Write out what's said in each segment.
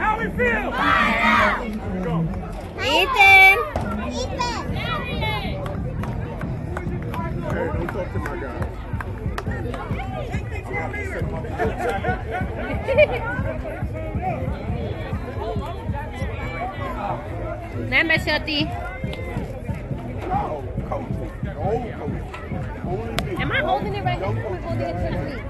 How we feel? Ethan. Hey, don't. Oh. Oh, Remember, Shorty. Am I holding it right here? Or are we holding it to the feet?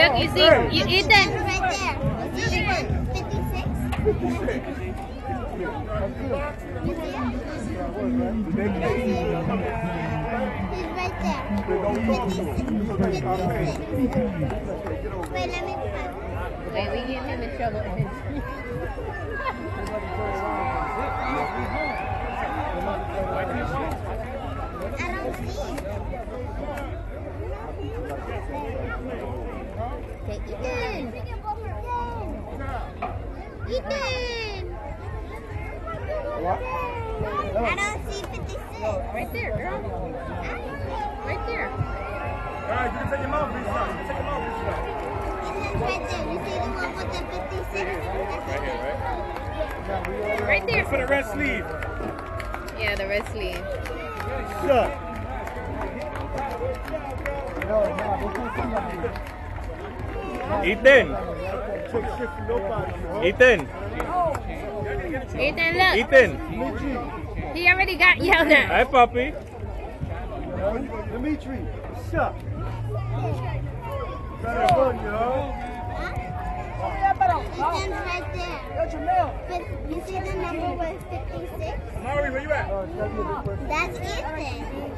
Look, you see, you eat that. Right there. 56. Wait, let me Wait, we get him in trouble. I don't see Oh. I don't see 56. Right there, girl. Right there. All right, you can take your mouthpiece out. You can take your mouthpiece out. Ethan's right there. You see the one with the 56? Right here, right? Right there. For the red sleeve. Yeah, the red sleeve. Shut. Ethan. Took shit from nobody. huh? Ethan. Ethan, look. Ethan. He already got yelled at. Hi, puppy. Dimitri, shut. Better run, yo. Ethan's right there. But you see the number was 56? Mari, where you at? That's Ethan. That Ethan.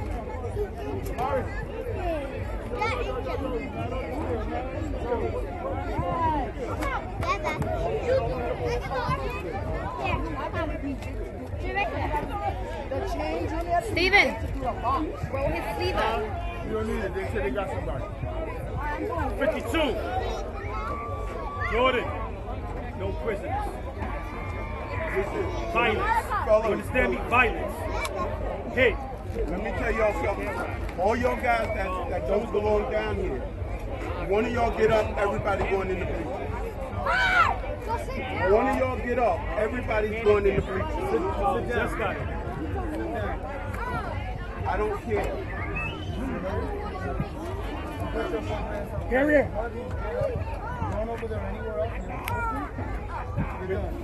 That's Steven, roll his sleeve up. You don't need it. They said they got somebody. 52. Jordan. No prisoners. Violence. You understand me? Violence. Hey, Let me tell y'all something. All y'all guys that, that don't belong down here, one of y'all get up, everybody going in the bleachers. One of y'all get up, everybody's going in the bleachers. just got it. I don't care. Carry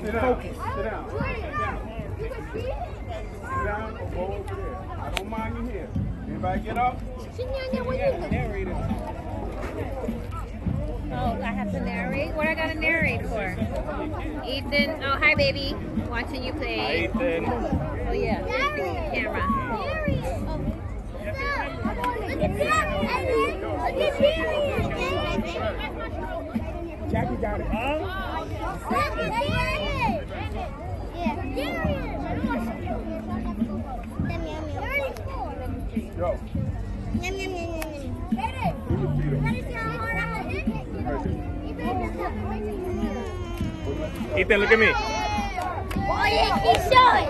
Sit down. Sit down. Sit down or go over there. I don't mind you here. Anybody get up? Oh, I have to narrate? What I gotta narrate for? Ethan, oh, hi, baby. Watching you play. Ethan. Oh, yeah. Camera. Look at that! Look at Darian! Jackie got it. Look at Darian! Yeah, Darian! Yo. Yum, yum, yum, yum, yum. Ethan, look at me. Oh yeah, keep showing.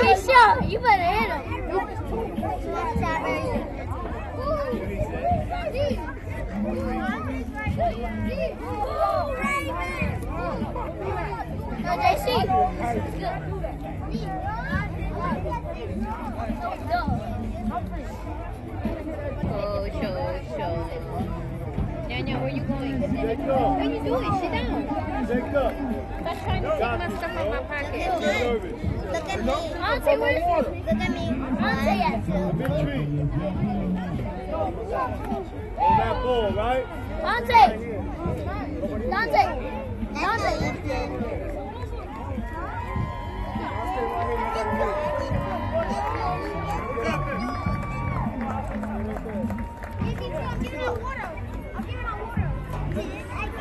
Keep showing. You better hit him. No, Oh, show, show. Nyanya, where you going? What are you doing? Sit down. Stop trying to take my stuff out my pocket. Look at me. Auntie, where's Look at me. Auntie, yeah. Dimitri. On that ball, right? Dante! Dante! Dante!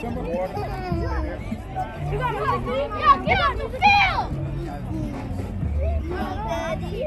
You got to no, get off the field! Daddy.